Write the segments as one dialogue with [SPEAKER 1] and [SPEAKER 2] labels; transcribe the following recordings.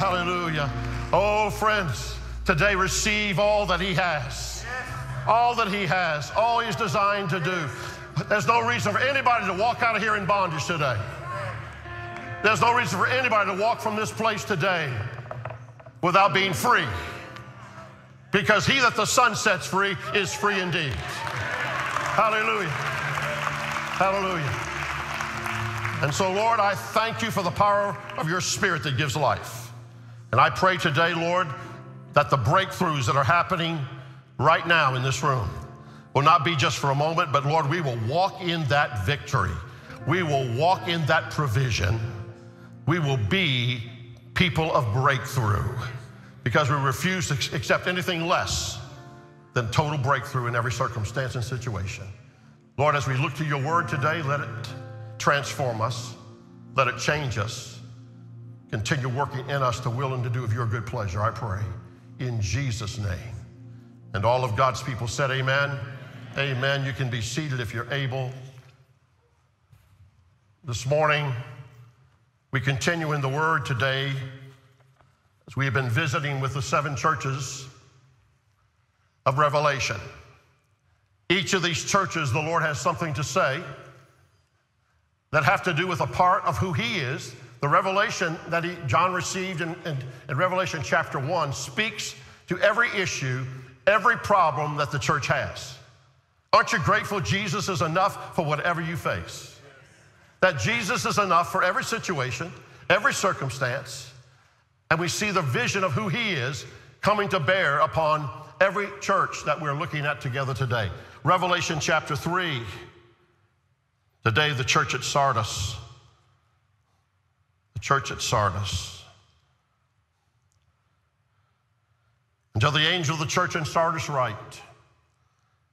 [SPEAKER 1] hallelujah. Oh, friends, today receive all that He has. All that He has, all He's designed to do. There's no reason for anybody to walk out of here in bondage today. There's no reason for anybody to walk from this place today without being free. Because he that the Son sets free is free indeed. Hallelujah. Hallelujah. And so, Lord, I thank you for the power of your Spirit that gives life. And I pray today, Lord, that the breakthroughs that are happening right now in this room will not be just for a moment, but Lord, we will walk in that victory. We will walk in that provision. We will be people of breakthrough because we refuse to accept anything less than total breakthrough in every circumstance and situation. Lord, as we look to your word today, let it transform us, let it change us. Continue working in us to will and to do of your good pleasure, I pray, in Jesus' name. And all of God's people said, Amen. Amen. You can be seated if you're able. This morning, we continue in the Word today as we have been visiting with the seven churches of Revelation. Each of these churches, the Lord has something to say that have to do with a part of who He is. The revelation that he, John received in, in, in Revelation chapter 1 speaks to every issue, every problem that the church has. Aren't you grateful Jesus is enough for whatever you face? That Jesus is enough for every situation, every circumstance, and we see the vision of who He is coming to bear upon every church that we're looking at together today. Revelation chapter 3. Today, the church at Sardis. Church at Sardis. Until the angel of the church in Sardis write,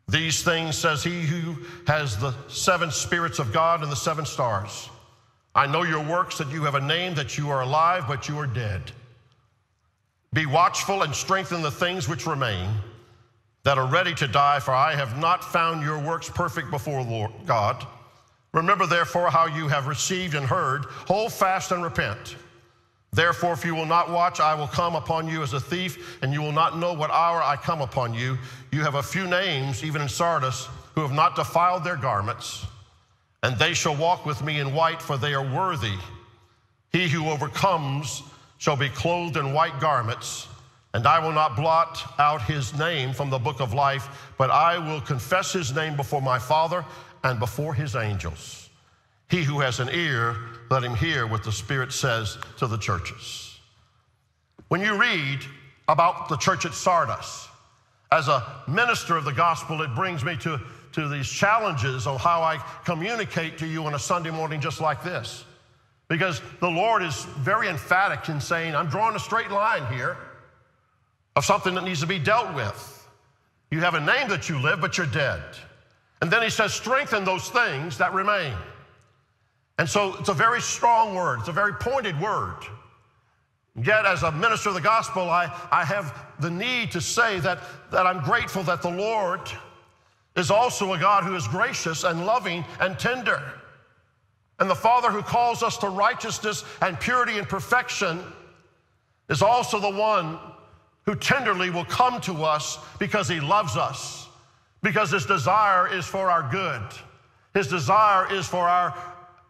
[SPEAKER 1] These things says he who has the seven spirits of God and the seven stars. I know your works, that you have a name, that you are alive, but you are dead. Be watchful and strengthen the things which remain that are ready to die, for I have not found your works perfect before Lord God. Remember, therefore, how you have received and heard. Hold fast and repent. Therefore, if you will not watch, I will come upon you as a thief, and you will not know what hour I come upon you. You have a few names, even in Sardis, who have not defiled their garments, and they shall walk with me in white, for they are worthy. He who overcomes shall be clothed in white garments, and I will not blot out his name from the book of life, but I will confess his name before my Father and before his angels. He who has an ear, let him hear what the Spirit says to the churches. When you read about the church at Sardis, as a minister of the gospel, it brings me to, to these challenges of how I communicate to you on a Sunday morning just like this. Because the Lord is very emphatic in saying, I'm drawing a straight line here of something that needs to be dealt with. You have a name that you live, but you're dead. And then he says, strengthen those things that remain. And so it's a very strong word, it's a very pointed word. Yet, as a minister of the gospel, I, I have the need to say that, that I'm grateful that the Lord is also a God who is gracious and loving and tender. And the Father who calls us to righteousness and purity and perfection is also the one who tenderly will come to us because he loves us, because his desire is for our good. His desire is for our,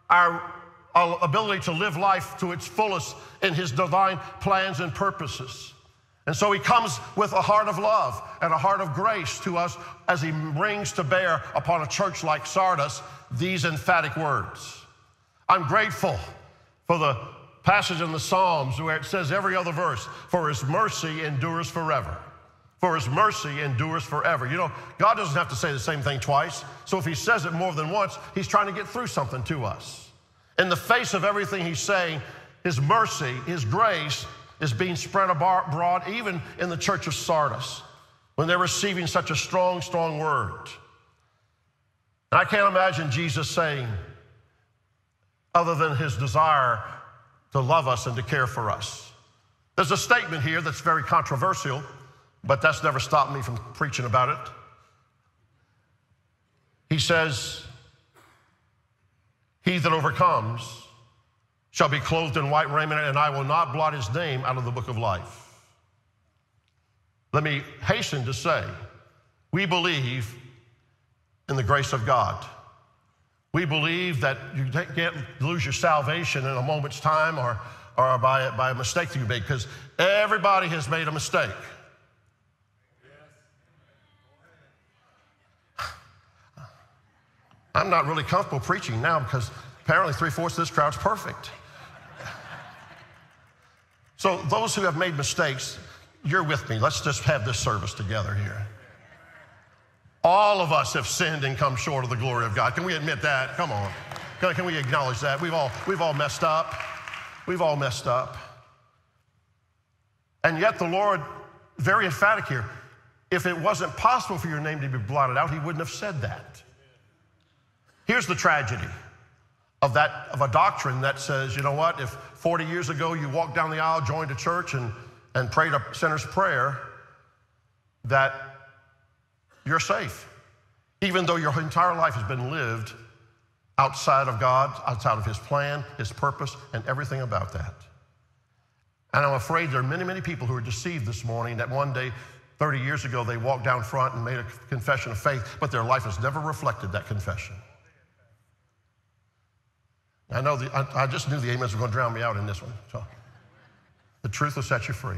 [SPEAKER 1] our, our ability to live life to its fullest in his divine plans and purposes. And so he comes with a heart of love and a heart of grace to us as he brings to bear upon a church like Sardis these emphatic words. I'm grateful for the passage in the Psalms where it says every other verse, for his mercy endures forever. For his mercy endures forever. You know, God doesn't have to say the same thing twice. So if he says it more than once, he's trying to get through something to us. In the face of everything he's saying, his mercy, his grace is being spread abroad, even in the church of Sardis, when they're receiving such a strong, strong word. And I can't imagine Jesus saying, other than his desire to love us and to care for us. There's a statement here that's very controversial, but that's never stopped me from preaching about it. He says, He that overcomes shall be clothed in white raiment, and I will not blot his name out of the book of life. Let me hasten to say, we believe in the grace of God. We believe that you can't lose your salvation in a moment's time or, or by, by a mistake that you made, because everybody has made a mistake. I'm not really comfortable preaching now because apparently three fourths of this crowd's perfect. So, those who have made mistakes, you're with me. Let's just have this service together here. All of us have sinned and come short of the glory of God. Can we admit that? Come on. Can we acknowledge that? We've all, we've all messed up. We've all messed up. And yet, the Lord, very emphatic here, if it wasn't possible for your name to be blotted out, He wouldn't have said that. Here's the tragedy of that of a doctrine that says, you know what, if 40 years ago you walked down the aisle, joined a church, and, and prayed a sinner's prayer, that you're safe. Even though your entire life has been lived outside of God, outside of His plan, His purpose, and everything about that. And I'm afraid there are many, many people who are deceived this morning that one day, 30 years ago, they walked down front and made a confession of faith, but their life has never reflected that confession. I know the, I, I just knew the amens were going to drown me out in this one. So the truth will set you free.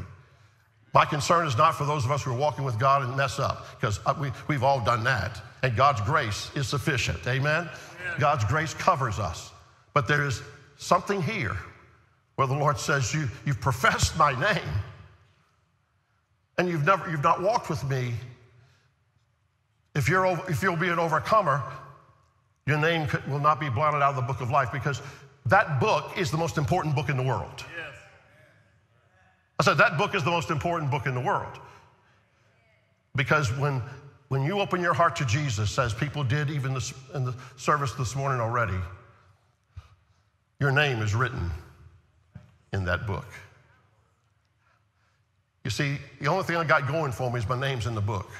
[SPEAKER 1] My concern is not for those of us who are walking with God and mess up, because uh, we, we've all done that. And God's grace is sufficient. Amen? Amen? God's grace covers us. But there is something here where the Lord says, you, You've professed my name, and you've, never, you've not walked with me. If, you're, if you'll be an overcomer, your name will not be blotted out of the book of life because that book is the most important book in the world. Yes. I said, that book is the most important book in the world. Because when, when you open your heart to Jesus, as people did even this, in the service this morning already, your name is written in that book. You see, the only thing I got going for me is my name's in the book.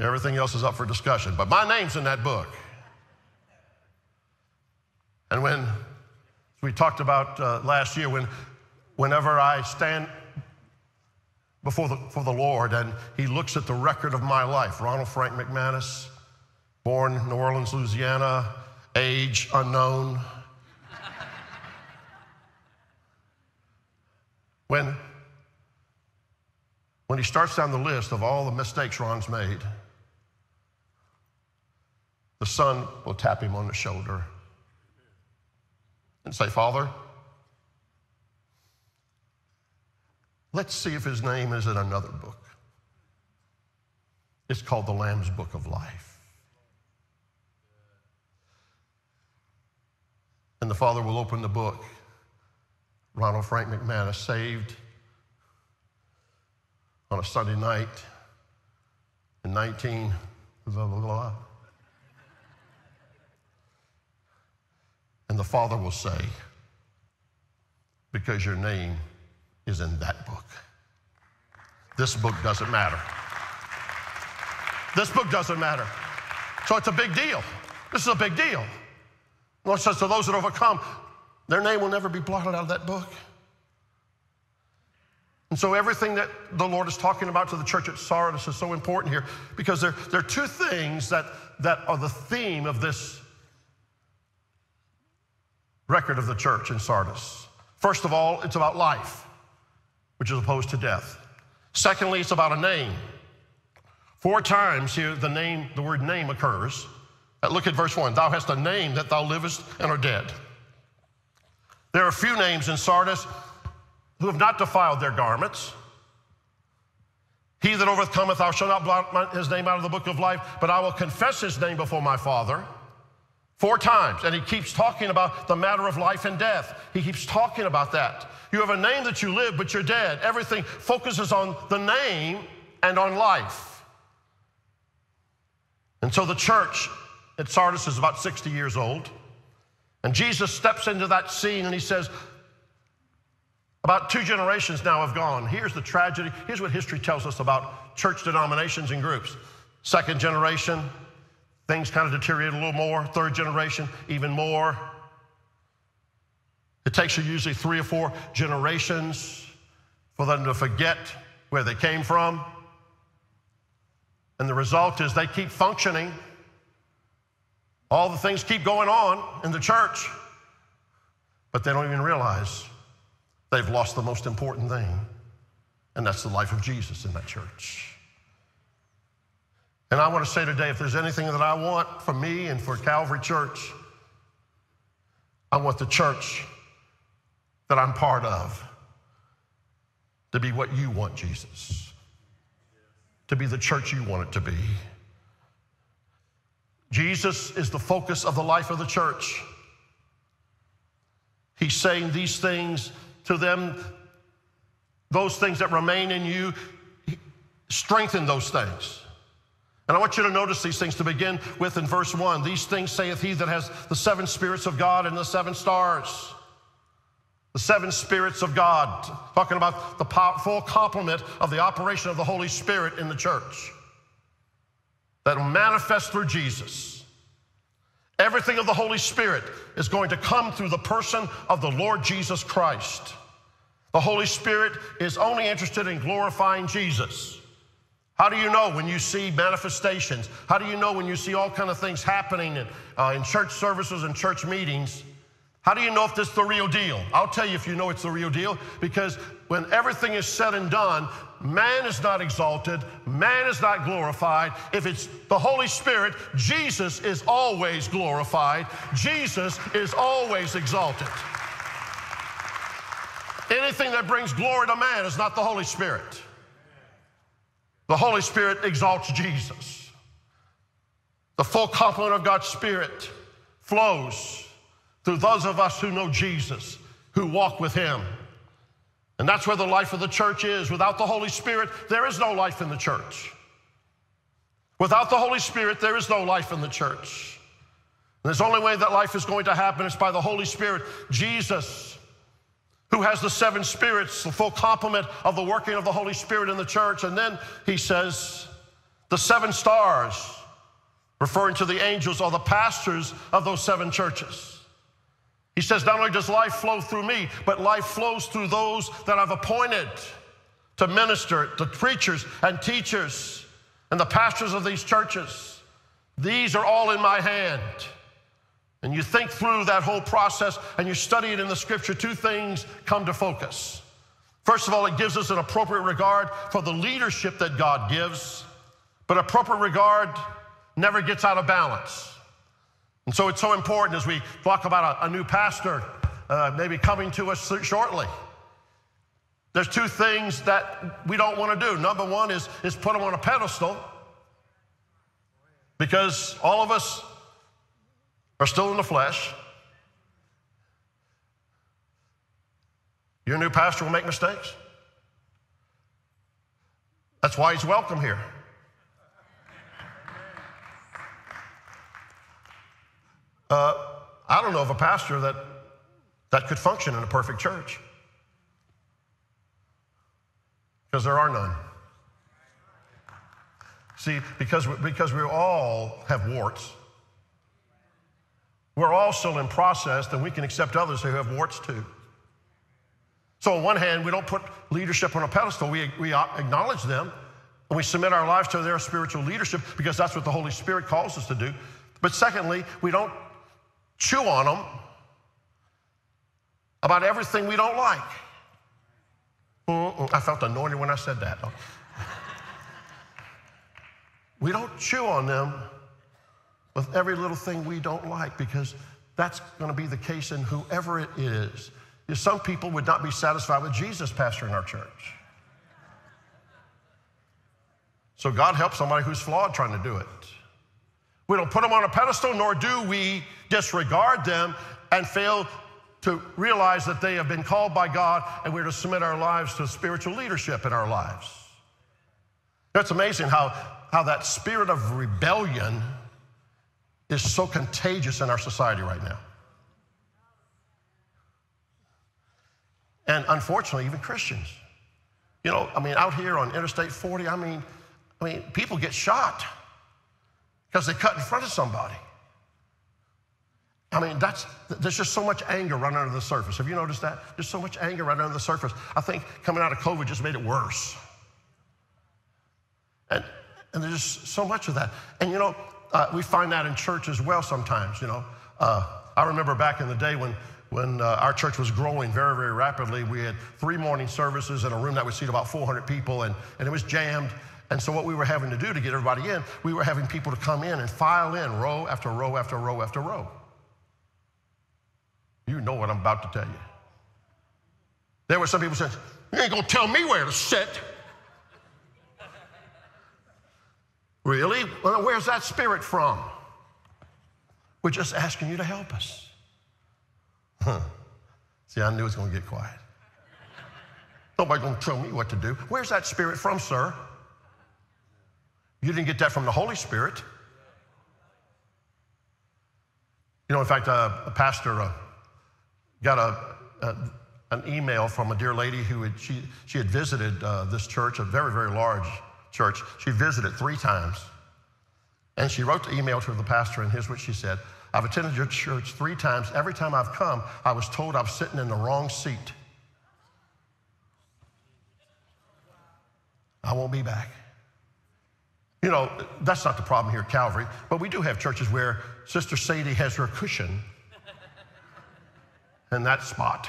[SPEAKER 1] Everything else is up for discussion. But my name's in that book. And when we talked about uh, last year, when whenever I stand before the, for the Lord and He looks at the record of my life, Ronald Frank McManus, born New Orleans, Louisiana, age unknown. when, when he starts down the list of all the mistakes Ron's made, son will tap him on the shoulder and say, Father, let's see if his name is in another book. It's called the Lamb's Book of Life. And the father will open the book. Ronald Frank McManus saved on a Sunday night in 19. Blah, blah, blah, And the Father will say, because your name is in that book. This book doesn't matter. This book doesn't matter. So it's a big deal. This is a big deal. The Lord says to those that overcome, their name will never be blotted out of that book. And so everything that the Lord is talking about to the church at Sardis is so important here because there, there are two things that, that are the theme of this record of the church in Sardis. First of all, it's about life, which is opposed to death. Secondly, it's about a name. Four times here the name, the word name occurs. Look at verse one. Thou hast a name that thou livest and are dead. There are few names in Sardis who have not defiled their garments. He that overcometh, thou shalt not blot his name out of the book of life, but I will confess his name before my Father. Four times. And he keeps talking about the matter of life and death. He keeps talking about that. You have a name that you live, but you're dead. Everything focuses on the name and on life. And so the church at Sardis is about 60 years old. And Jesus steps into that scene and he says, about two generations now have gone. Here's the tragedy. Here's what history tells us about church denominations and groups. Second generation, things kind of deteriorate a little more. Third generation, even more. It takes you usually three or four generations for them to forget where they came from. And the result is they keep functioning. All the things keep going on in the church, but they don't even realize they've lost the most important thing, and that's the life of Jesus in that church. And I want to say today if there's anything that I want for me and for Calvary Church, I want the church that I'm part of to be what you want, Jesus, to be the church you want it to be. Jesus is the focus of the life of the church. He's saying these things to them, those things that remain in you, strengthen those things. And I want you to notice these things to begin with in verse 1. These things saith he that has the seven spirits of God and the seven stars. The seven spirits of God, talking about the full complement of the operation of the Holy Spirit in the church that will manifest through Jesus. Everything of the Holy Spirit is going to come through the person of the Lord Jesus Christ. The Holy Spirit is only interested in glorifying Jesus. How do you know when you see manifestations? How do you know when you see all kind of things happening in, uh, in church services and church meetings? How do you know if this is the real deal? I'll tell you if you know it's the real deal because when everything is said and done, man is not exalted, man is not glorified. If it's the Holy Spirit, Jesus is always glorified, Jesus is always exalted. Anything that brings glory to man is not the Holy Spirit. The Holy Spirit exalts Jesus. The full complement of God's Spirit flows through those of us who know Jesus, who walk with Him. And that's where the life of the church is. Without the Holy Spirit, there is no life in the church. Without the Holy Spirit, there is no life in the church. And there's only way that life is going to happen is by the Holy Spirit. Jesus who has the seven spirits, the full complement of the working of the Holy Spirit in the church. And then he says, the seven stars, referring to the angels or the pastors of those seven churches. He says, not only does life flow through me, but life flows through those that I've appointed to minister, the preachers and teachers and the pastors of these churches. These are all in my hand and you think through that whole process and you study it in the scripture, two things come to focus. First of all, it gives us an appropriate regard for the leadership that God gives, but appropriate regard never gets out of balance. And so it's so important as we talk about a, a new pastor uh, maybe coming to us shortly. There's two things that we don't want to do. Number one is, is put them on a pedestal because all of us are still in the flesh. Your new pastor will make mistakes. That's why he's welcome here. Uh, I don't know of a pastor that, that could function in a perfect church because there are none. See, because we, because we all have warts. We're all still in process, and we can accept others who have warts too. So, on one hand, we don't put leadership on a pedestal, we, we acknowledge them, and we submit our lives to their spiritual leadership because that's what the Holy Spirit calls us to do. But secondly, we don't chew on them about everything we don't like. Mm-mm, I felt anointed when I said that. we don't chew on them with every little thing we don't like because that's going to be the case in whoever it is. Some people would not be satisfied with Jesus pastoring our church. So God helps somebody who's flawed trying to do it. We don't put them on a pedestal, nor do we disregard them and fail to realize that they have been called by God and we're to submit our lives to spiritual leadership in our lives. It's amazing how, how that spirit of rebellion is so contagious in our society right now. And unfortunately, even Christians. You know, I mean, out here on Interstate 40, I mean, I mean, people get shot because they cut in front of somebody. I mean, that's, there's just so much anger running under the surface. Have you noticed that? There's so much anger running under the surface. I think coming out of COVID just made it worse. And, and there's so much of that. And you know, uh, we find that in church as well sometimes, you know. Uh, I remember back in the day when, when uh, our church was growing very, very rapidly, we had three morning services in a room that would seat about 400 people, and, and it was jammed. And so, what we were having to do to get everybody in, we were having people to come in and file in row after row after row after row. You know what I'm about to tell you. There were some people saying, You ain't gonna tell me where to sit. Really? Well, where's that spirit from? We're just asking you to help us. Huh. See, I knew it was gonna get quiet. Nobody gonna tell me what to do. Where's that spirit from, sir? You didn't get that from the Holy Spirit. You know, in fact, uh, a pastor uh, got a, a, an email from a dear lady who had, she, she had visited uh, this church, a very, very large church. She visited three times. And she wrote the email to the pastor, and here's what she said I've attended your church three times. Every time I've come, I was told I was sitting in the wrong seat. I won't be back. You know, that's not the problem here at Calvary, but we do have churches where Sister Sadie has her cushion in that spot.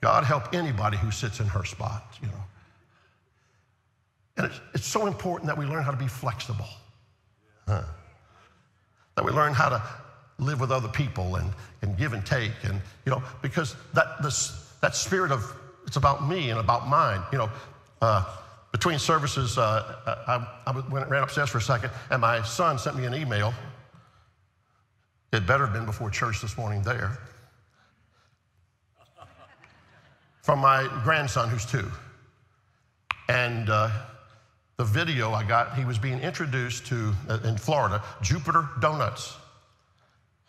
[SPEAKER 1] God help anybody who sits in her spot, you know. And it's, so important that we learn how to be flexible, huh? that we learn how to live with other people and, and give and take, and you know, because that this that spirit of it's about me and about mine, you know. Uh, between services, uh, I, I went, ran upstairs for a second, and my son sent me an email. It better have been before church this morning there. From my grandson, who's two. And uh, the video I got, he was being introduced to, uh, in Florida, Jupiter Donuts.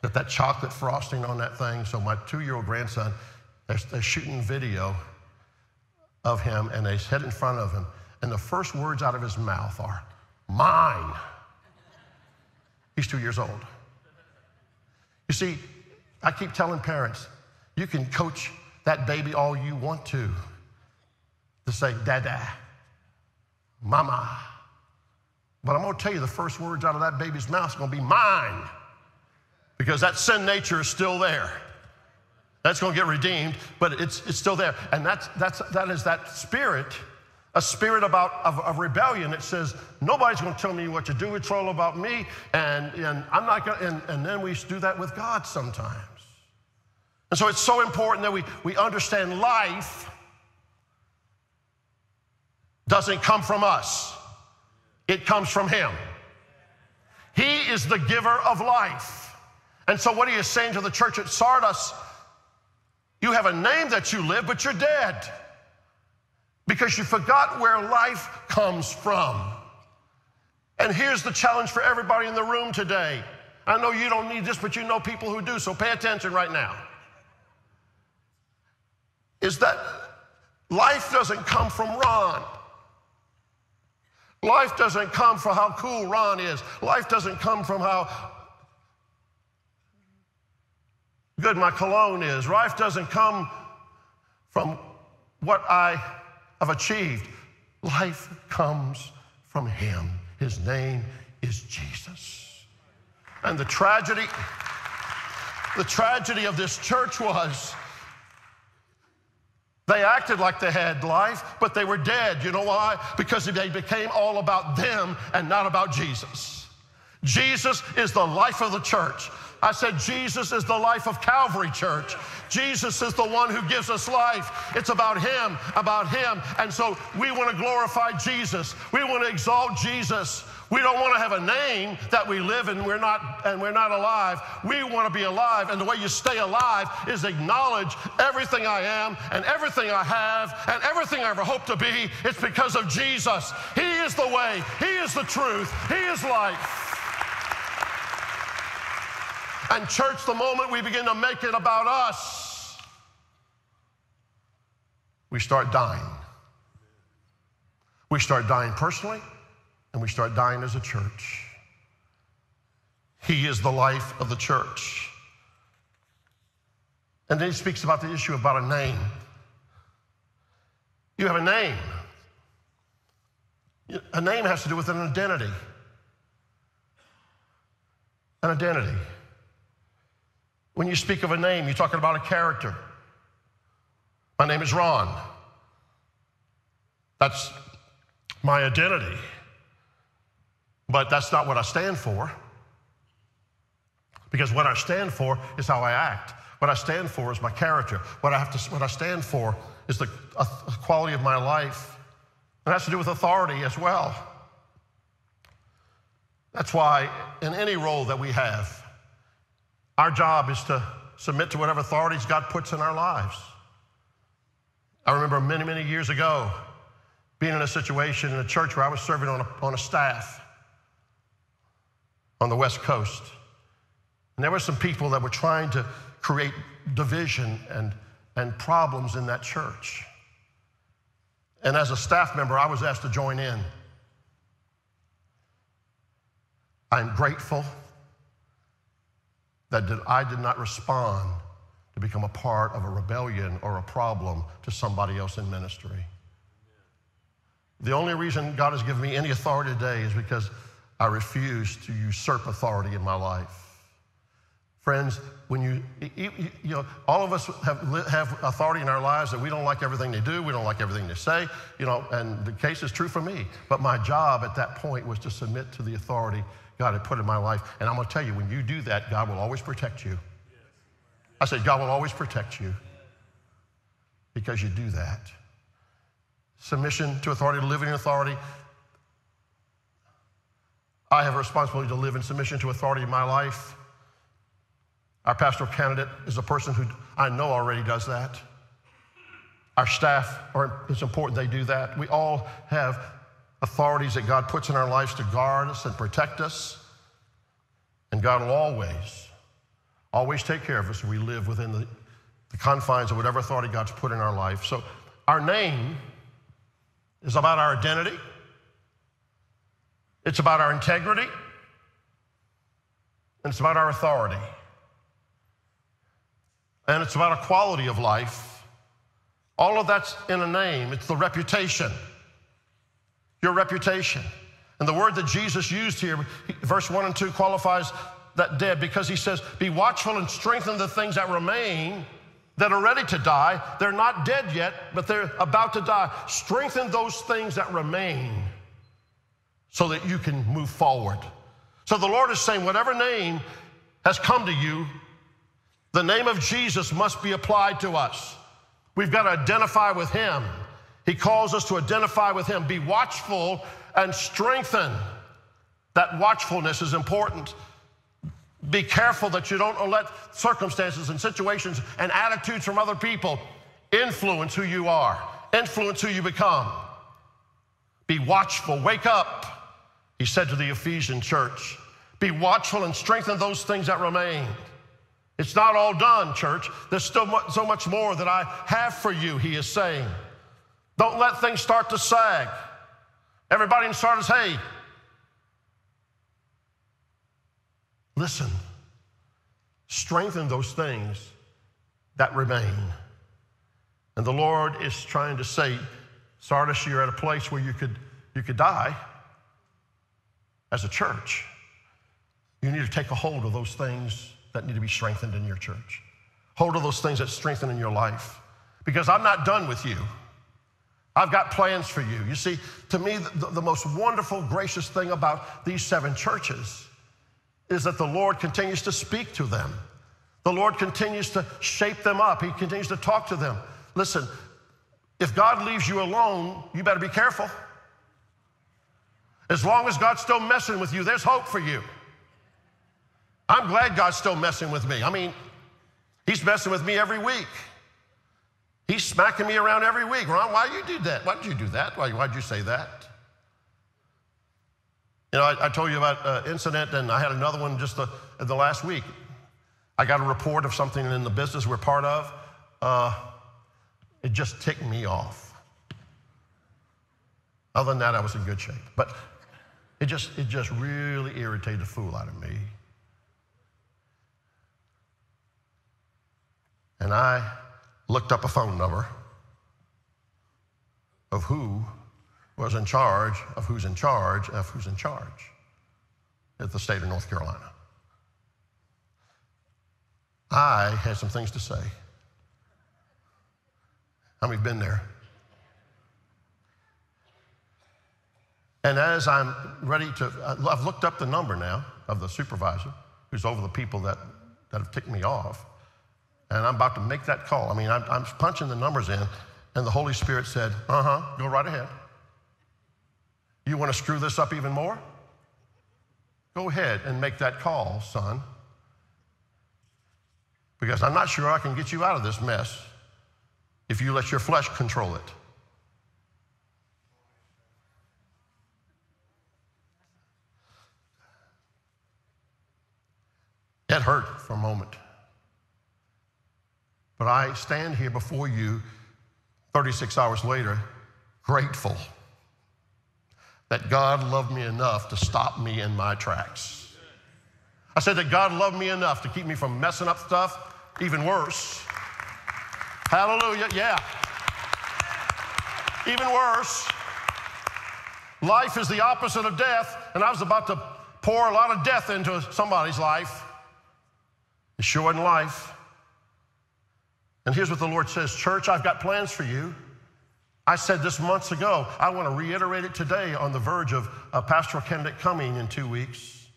[SPEAKER 1] Got that chocolate frosting on that thing. So my two year old grandson, they're, they're shooting video of him, and they sit in front of him and the first words out of his mouth are, Mine. He's two years old. You see, I keep telling parents, you can coach that baby all you want to, to say, Dada, Mama. But I'm going to tell you the first words out of that baby's mouth is going to be mine because that sin nature is still there. That's going to get redeemed, but it's, it's still there. And that's, that's, that is that spirit a spirit about, of, of rebellion that says, nobody's going to tell me what to do. It's all about me. And, and I'm not going and, and then we do that with God sometimes. And so it's so important that we, we understand life doesn't come from us. It comes from Him. He is the giver of life. And so what he is saying to the church at Sardis, you have a name that you live, but you're dead because you forgot where life comes from. And here's the challenge for everybody in the room today. I know you don't need this, but you know people who do, so pay attention right now. Is that life doesn't come from Ron. Life doesn't come from how cool Ron is. Life doesn't come from how good my cologne is. Life doesn't come from what I have achieved. Life comes from Him. His name is Jesus. And the tragedy, the tragedy of this church was they acted like they had life, but they were dead. You know why? Because they became all about them and not about Jesus. Jesus is the life of the church. I said, Jesus is the life of Calvary Church. Jesus is the one who gives us life. It's about Him, about Him. And so we want to glorify Jesus. We want to exalt Jesus. We don't want to have a name that we live and we're not and we're not alive. We want to be alive. And the way you stay alive is acknowledge everything I am and everything I have and everything I ever hope to be. It's because of Jesus. He is the way, He is the truth, He is life. And, church, the moment we begin to make it about us, we start dying. We start dying personally, and we start dying as a church. He is the life of the church. And then he speaks about the issue about a name. You have a name. A name has to do with an identity. An identity. When you speak of a name, you're talking about a character. My name is Ron. That's my identity. But that's not what I stand for. Because what I stand for is how I act. What I stand for is my character. What I have to what I stand for is the quality of my life. It has to do with authority as well. That's why in any role that we have, our job is to submit to whatever authorities God puts in our lives. I remember many, many years ago being in a situation in a church where I was serving on a, on a staff on the West Coast. And there were some people that were trying to create division and, and problems in that church. And as a staff member, I was asked to join in. I'm grateful that I did not respond to become a part of a rebellion or a problem to somebody else in ministry. The only reason God has given me any authority today is because I refuse to usurp authority in my life. Friends, when you, you, know, all of us have, have authority in our lives that we don't like everything they do, we don't like everything they say, you know, and the case is true for me. But my job at that point was to submit to the authority God had put in my life. And I'm going to tell you, when you do that, God will always protect you. I said, God will always protect you because you do that. Submission to authority, living in authority. I have a responsibility to live in submission to authority in my life. Our pastoral candidate is a person who I know already does that. Our staff are, it's important they do that. We all have authorities that God puts in our lives to guard us and protect us. And God will always, always take care of us we live within the, the confines of whatever authority God's put in our life. So our name is about our identity. It's about our integrity. And it's about our authority. And it's about a quality of life. All of that's in a name. It's the reputation your reputation. And the word that Jesus used here, verse 1 and 2, qualifies that dead because he says, Be watchful and strengthen the things that remain that are ready to die. They're not dead yet, but they're about to die. Strengthen those things that remain so that you can move forward. So the Lord is saying, whatever name has come to you, the name of Jesus must be applied to us. We've got to identify with him. He calls us to identify with Him, be watchful and strengthen. That watchfulness is important. Be careful that you don't let circumstances and situations and attitudes from other people influence who you are, influence who you become. Be watchful, wake up, he said to the Ephesian church. Be watchful and strengthen those things that remain. It's not all done, church. There's still so much more that I have for you, he is saying. Don't let things start to sag. Everybody in Sardis, hey, listen, strengthen those things that remain. And the Lord is trying to say, Sardis, you're at a place where you could, you could die as a church. You need to take a hold of those things that need to be strengthened in your church. Hold of those things that strengthen in your life. Because I'm not done with you. I've got plans for you. You see, to me, the, the, most wonderful, gracious thing about these seven churches is that the Lord continues to speak to them. The Lord continues to shape them up, He continues to talk to them. Listen, if God leaves you alone, you better be careful. As long as God's still messing with you, there's hope for you. I'm glad God's still messing with me. I mean, He's messing with me every week. He's smacking me around every week. Ron, why you do that? Why did you do that? Why, why'd you say that? You know, I, I told you about an uh, incident, and I had another one just the, the last week. I got a report of something in the business we're part of. Uh, it just ticked me off. Other than that, I was in good shape. But it just, it just really irritated the fool out of me. And I looked up a phone number of who was in charge, of who's in charge, of who's in charge at the state of North Carolina. I had some things to say. How many have been there? And as I'm ready to, I've looked up the number now of the supervisor who's over the people that, that have ticked me off. And I'm about to make that call. I mean, I'm, I'm punching the numbers in, and the Holy Spirit said, Uh huh, go right ahead. You want to screw this up even more? Go ahead and make that call, son. Because I'm not sure I can get you out of this mess if you let your flesh control it. It hurt for a moment. But I stand here before you 36 hours later, grateful that God loved me enough to stop me in my tracks. I said that God loved me enough to keep me from messing up stuff, even worse. Hallelujah, yeah. Even worse. Life is the opposite of death, and I was about to pour a lot of death into somebody's life. It sure wasn't life. And here's what the Lord says Church, I've got plans for you. I said this months ago. I want to reiterate it today on the verge of a pastoral candidate coming in two weeks.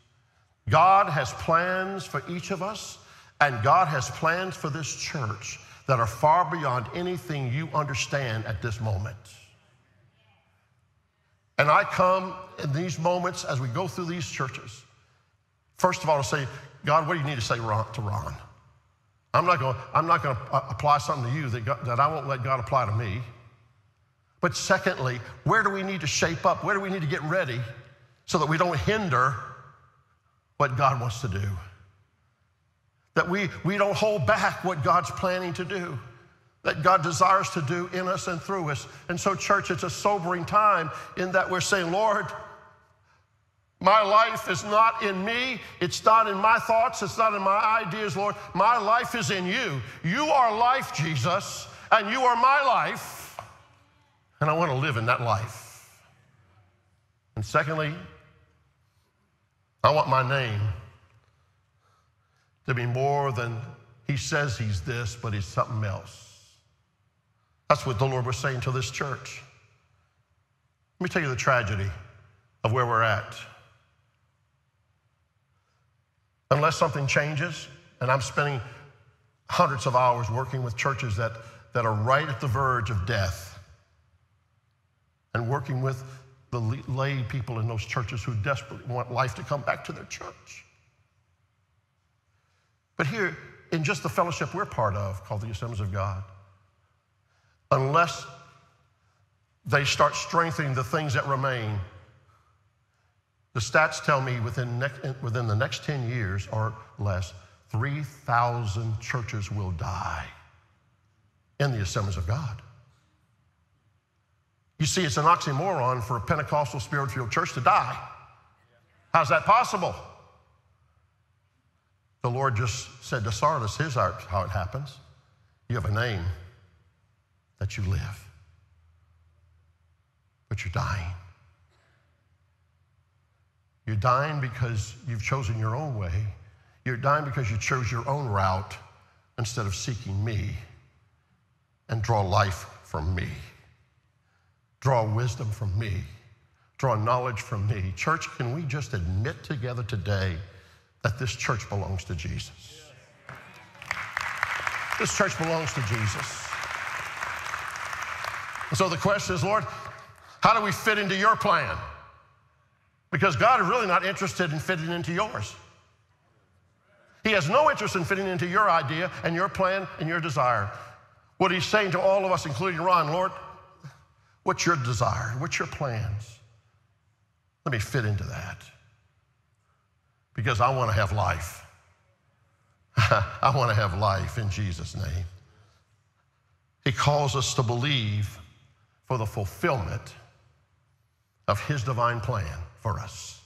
[SPEAKER 1] God has plans for each of us, and God has plans for this church that are far beyond anything you understand at this moment. And I come in these moments as we go through these churches, first of all, to say, God, what do you need to say to Ron? I'm not going, I'm not going to uh, apply something to you that, God, that I won't let God apply to me. But secondly, where do we need to shape up? Where do we need to get ready so that we don't hinder what God wants to do? That we, we don't hold back what God's planning to do, that God desires to do in us and through us. And so, church, it's a sobering time in that we're saying, Lord, my life is not in me. It's not in my thoughts. It's not in my ideas, Lord. My life is in you. You are life, Jesus, and you are my life. And I want to live in that life. And secondly, I want my name to be more than he says he's this, but he's something else. That's what the Lord was saying to this church. Let me tell you the tragedy of where we're at. Unless something changes, and I'm spending hundreds of hours working with churches that, that are right at the verge of death, and working with the lay people in those churches who desperately want life to come back to their church. But here, in just the fellowship we're part of, called the Assemblies of God, unless they start strengthening the things that remain, the stats tell me within, next, within the next 10 years or less, 3,000 churches will die in the Assemblies of God. You see, it's an oxymoron for a Pentecostal spirit filled church to die. How's that possible? The Lord just said to Sardis, here's how it happens. You have a name that you live, but you're dying. You're dying because you've chosen your own way. You're dying because you chose your own route instead of seeking me and draw life from me, draw wisdom from me, draw knowledge from me. Church, can we just admit together today that this church belongs to Jesus? This church belongs to Jesus. So the question is, Lord, how do we fit into your plan? Because God is really not interested in fitting into yours. He has no interest in fitting into your idea and your plan and your desire. What he's saying to all of us, including Ron, Lord, what's your desire? What's your plans? Let me fit into that. Because I want to have life. I want to have life in Jesus' name. He calls us to believe for the fulfillment of his divine plan for us.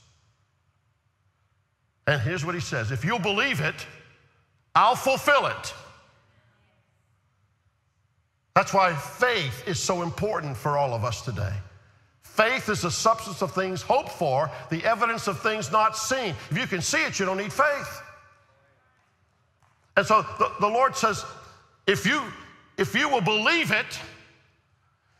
[SPEAKER 1] And here's what he says if you'll believe it, I'll fulfill it. That's why faith is so important for all of us today. Faith is the substance of things hoped for, the evidence of things not seen. If you can see it, you don't need faith. And so the, the Lord says, if you, if you will believe it,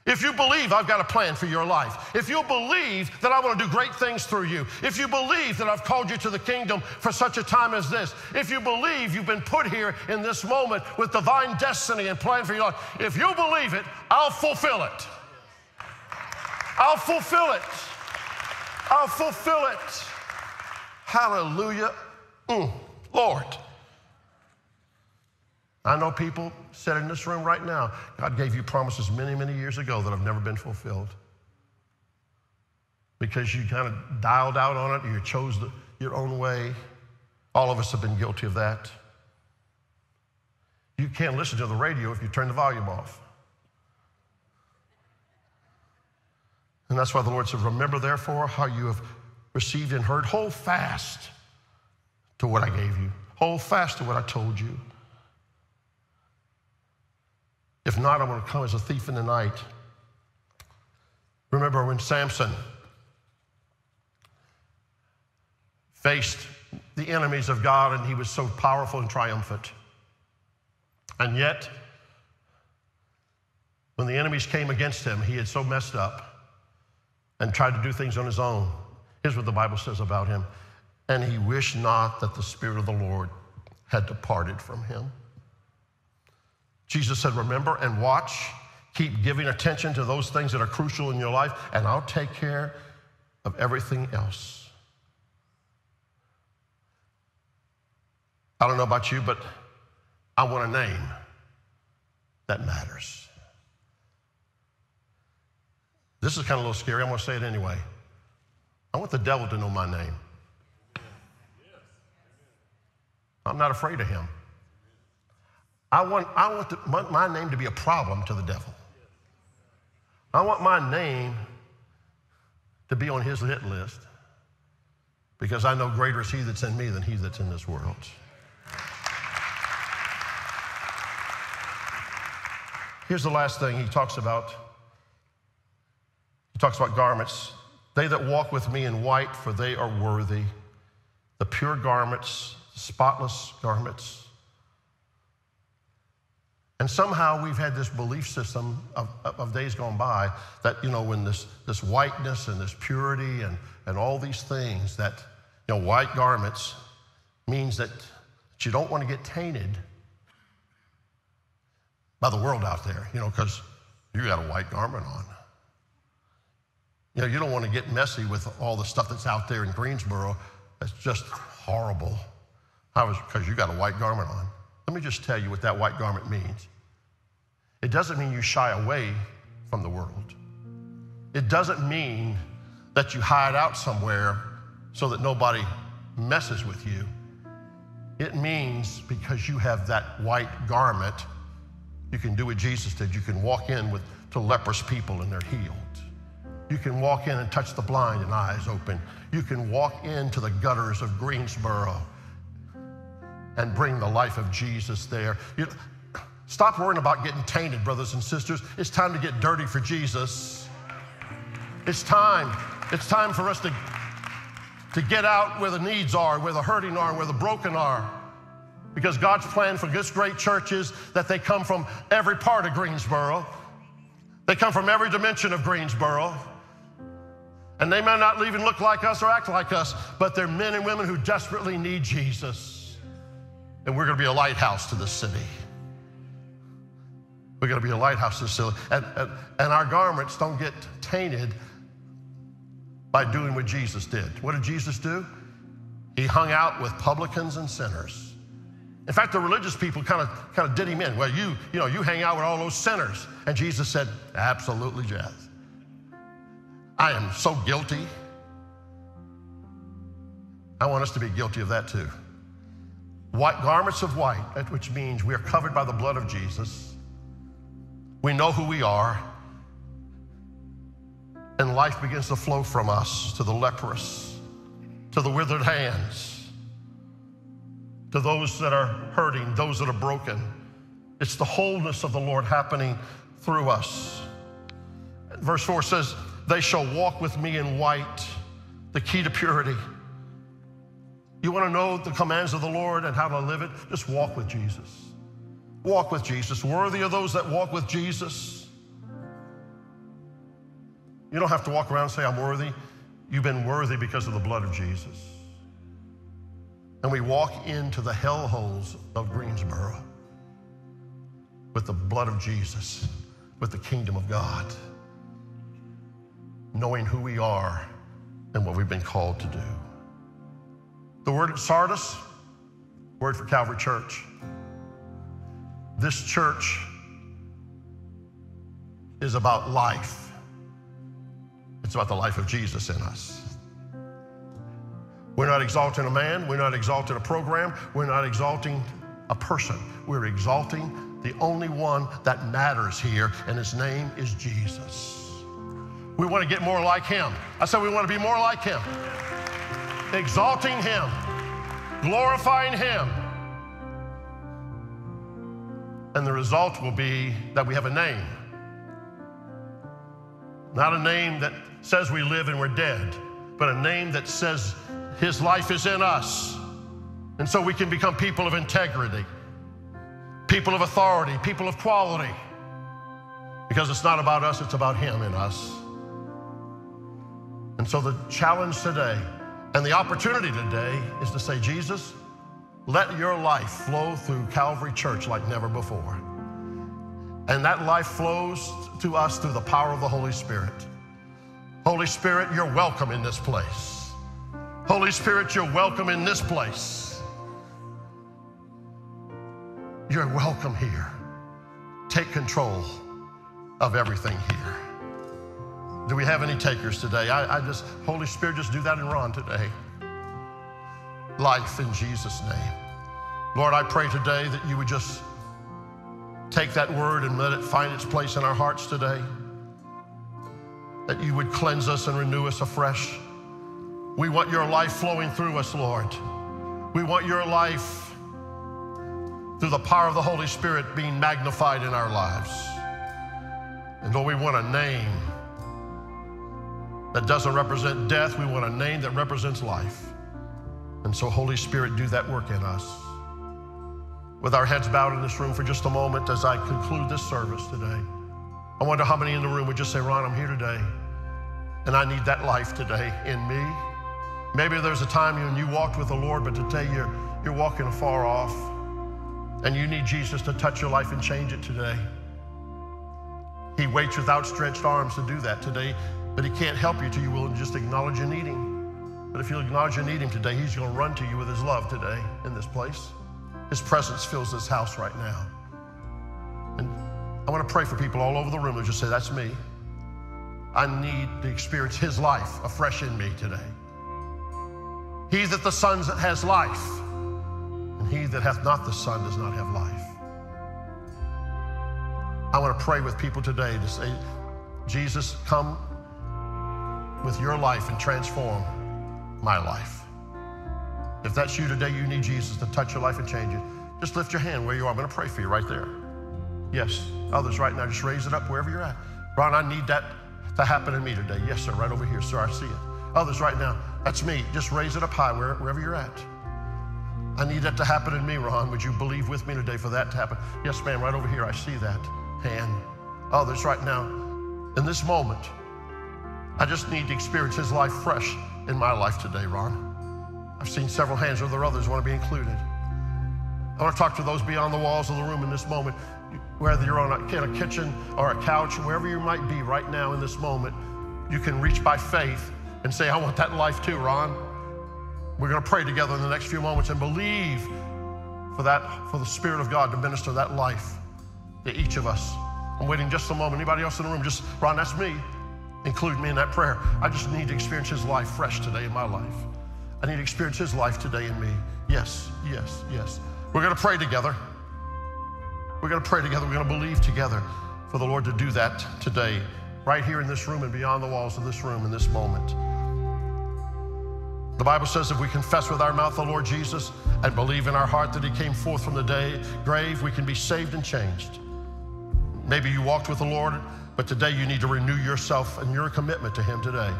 [SPEAKER 1] if you believe I've got a plan for your life, if you believe that I want to do great things through you, if you believe that I've called you to the kingdom for such a time as this, if you believe you've been put here in this moment with divine destiny and plan for your life, if you believe it, I'll fulfill it. I'll fulfill it. I'll fulfill it. Hallelujah. Mm, Lord. I know people sitting in this room right now, God gave you promises many, many years ago that have never been fulfilled. Because you kind of dialed out on it, you chose the, your own way. All of us have been guilty of that. You can't listen to the radio if you turn the volume off. And that's why the Lord said, Remember therefore how you have received and heard. Hold fast to what I gave you, hold fast to what I told you. If not, I'm going to come as a thief in the night. Remember when Samson faced the enemies of God and he was so powerful and triumphant. And yet, when the enemies came against him, he had so messed up and tried to do things on his own. Here's what the Bible says about him. And he wished not that the Spirit of the Lord had departed from him. Jesus said, Remember and watch. Keep giving attention to those things that are crucial in your life, and I'll take care of everything else. I don't know about you, but I want a name that matters. This is kind of a little scary. I'm going to say it anyway. I want the devil to know my name. I'm not afraid of him. I want, I want, the, my, my name to be a problem to the devil. I want my name to be on his hit list because I know greater is he that's in me than he that's in this world. Here's the last thing he talks about. He talks about garments. They that walk with me in white, for they are worthy. The pure garments, spotless garments. And somehow we've had this belief system of, of, days gone by that, you know, when this, this whiteness and this purity and, and all these things, that, you know, white garments means that, that you don't want to get tainted by the world out there, you know, because you got a white garment on. You know, you don't want to get messy with all the stuff that's out there in Greensboro that's just horrible. Because you got a white garment on. Let me just tell you what that white garment means. It doesn't mean you shy away from the world. It doesn't mean that you hide out somewhere so that nobody messes with you. It means because you have that white garment, you can do what Jesus did. You can walk in with, to leprous people and they're healed. You can walk in and touch the blind and eyes open. You can walk into the gutters of Greensboro and bring the life of Jesus there. You, stop worrying about getting tainted, brothers and sisters. It's time to get dirty for Jesus. It's time. It's time for us to, to get out where the needs are, where the hurting are, where the broken are. Because God's plan for this great church is that they come from every part of Greensboro. They come from every dimension of Greensboro. And they may not even look like us or act like us, but they're men and women who desperately need Jesus and we're going to be a lighthouse to this city. We're going to be a lighthouse to this city. And, and, and our garments don't get tainted by doing what Jesus did. What did Jesus do? He hung out with publicans and sinners. In fact, the religious people kind of kind of did him in. Well, you, you know, you hang out with all those sinners. And Jesus said, Absolutely, Jazz. I am so guilty. I want us to be guilty of that too. White garments of white, which means we are covered by the blood of Jesus. We know who we are. And life begins to flow from us to the leprous, to the withered hands, to those that are hurting, those that are broken. It's the wholeness of the Lord happening through us. Verse 4 says, They shall walk with me in white, the key to purity. You want to know the commands of the Lord and how to live it? Just walk with Jesus. Walk with Jesus. Worthy are those that walk with Jesus. You don't have to walk around and say, I'm worthy. You've been worthy because of the blood of Jesus. And we walk into the hellholes of Greensboro with the blood of Jesus, with the kingdom of God, knowing who we are and what we've been called to do. The word Sardis, word for Calvary Church. This church is about life. It's about the life of Jesus in us. We're not exalting a man, we're not exalting a program, we're not exalting a person. We're exalting the only one that matters here, and his name is Jesus. We want to get more like him. I said we want to be more like him, exalting him, glorifying him. And the result will be that we have a name. Not a name that says we live and we're dead, but a name that says his life is in us. And so we can become people of integrity, people of authority, people of quality. Because it's not about us, it's about Him in us. And so the challenge today and the opportunity today is to say, Jesus, let your life flow through Calvary Church like never before. And that life flows to us through the power of the Holy Spirit. Holy Spirit, you're welcome in this place. Holy Spirit, you're welcome in this place. You're welcome here. Take control of everything here. Do we have any takers today? I, I just, Holy Spirit, just do that in Ron today. Life in Jesus' name. Lord, I pray today that you would just take that word and let it find its place in our hearts today. That you would cleanse us and renew us afresh. We want your life flowing through us, Lord. We want your life through the power of the Holy Spirit being magnified in our lives. And Lord, we want a name that doesn't represent death. We want a name that represents life. And so, Holy Spirit, do that work in us. With our heads bowed in this room for just a moment as I conclude this service today, I wonder how many in the room would just say, Ron, I'm here today, and I need that life today in me Maybe there's a time when you walked with the Lord, but today you're, you're walking far off and you need Jesus to touch your life and change it today. He waits with outstretched arms to do that today, but He can't help you till you will just acknowledge you need Him. But if you acknowledge you need Him today, He's going to run to you with His love today in this place. His presence fills this house right now. And I want to pray for people all over the room who just say, That's me. I need to experience His life afresh in me today. He that the Son has life, and he that hath not the Son does not have life. I want to pray with people today to say, Jesus, come with your life and transform my life. If that's you today, you need Jesus to touch your life and change it. Just lift your hand where you are. I'm going to pray for you right there. Yes. Others right now, just raise it up wherever you're at. Ron, I need that to happen in me today. Yes, sir. Right over here, sir. I see it. Others right now, that's me. Just raise it up high wherever you're at. I need that to happen in me, Ron. Would you believe with me today for that to happen? Yes, ma'am, right over here. I see that hand. Others right now, in this moment, I just need to experience His life fresh in my life today, Ron. I've seen several hands. Are there others want to be included? I want to talk to those beyond the walls of the room in this moment, whether you're on a, in a kitchen or a couch, wherever you might be right now in this moment, you can reach by faith and say, I want that life too, Ron. We're going to pray together in the next few moments and believe for that, for the Spirit of God to minister that life to each of us. I'm waiting just a moment. Anybody else in the room? Just, Ron, that's me. Include me in that prayer. I just need to experience His life fresh today in my life. I need to experience His life today in me. Yes, yes, yes. We're going to pray together. We're going to pray together. We're going to believe together for the Lord to do that today, right here in this room and beyond the walls of this room in this moment. The Bible says if we confess with our mouth the Lord Jesus and believe in our heart that he came forth from the day, grave, we can be saved and changed. Maybe you walked with the Lord, but today you need to renew yourself and your commitment to Him today.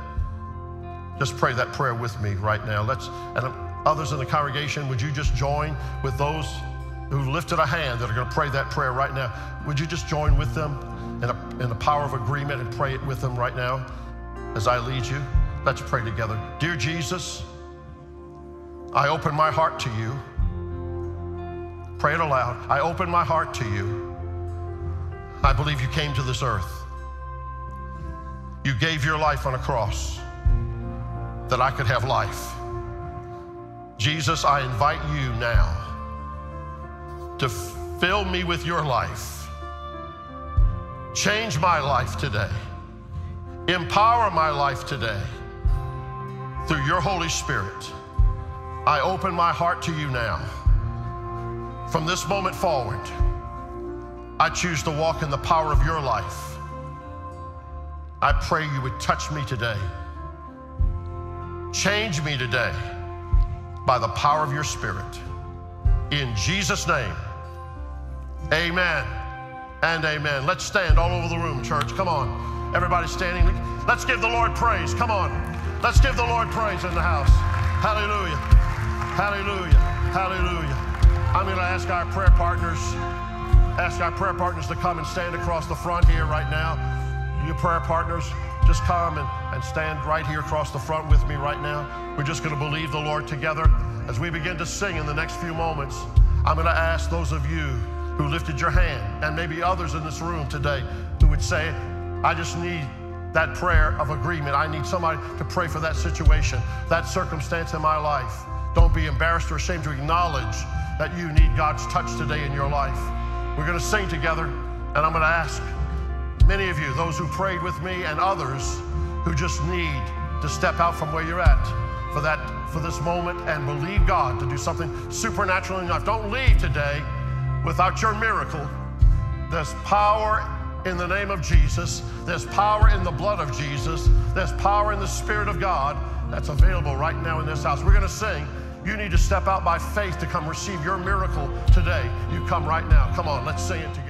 [SPEAKER 1] Just pray that prayer with me right now. Let's, and others in the congregation, would you just join with those who lifted a hand that are going to pray that prayer right now? Would you just join with them in, a, in the power of agreement and pray it with them right now as I lead you? Let's pray together. Dear Jesus, I open my heart to you. Pray it aloud. I open my heart to you. I believe you came to this earth. You gave your life on a cross that I could have life. Jesus, I invite you now to fill me with your life. Change my life today. Empower my life today through your Holy Spirit. I open my heart to you now. From this moment forward, I choose to walk in the power of your life. I pray you would touch me today. Change me today by the power of your Spirit. In Jesus' name, amen and amen. Let's stand all over the room, church. Come on. Everybody standing. Let's give the Lord praise. Come on. Let's give the Lord praise in the house. Hallelujah. Hallelujah. Hallelujah. I'm going to ask our prayer partners, ask our prayer partners to come and stand across the front here right now. You prayer partners, just come and, and stand right here across the front with me right now. We're just going to believe the Lord together. As we begin to sing in the next few moments, I'm going to ask those of you who lifted your hand, and maybe others in this room today who would say, I just need that prayer of agreement. I need somebody to pray for that situation, that circumstance in my life. Don't be embarrassed or ashamed to acknowledge that you need God's touch today in your life. We're going to sing together, and I'm going to ask many of you, those who prayed with me, and others who just need to step out from where you're at for that for this moment and believe God to do something supernatural life. Don't leave today without your miracle. There's power in the name of Jesus. There's power in the blood of Jesus. There's power in the Spirit of God that's available right now in this house. We're going to sing. You need to step out by faith to come receive your miracle today. You come right now. Come on, let's sing it together.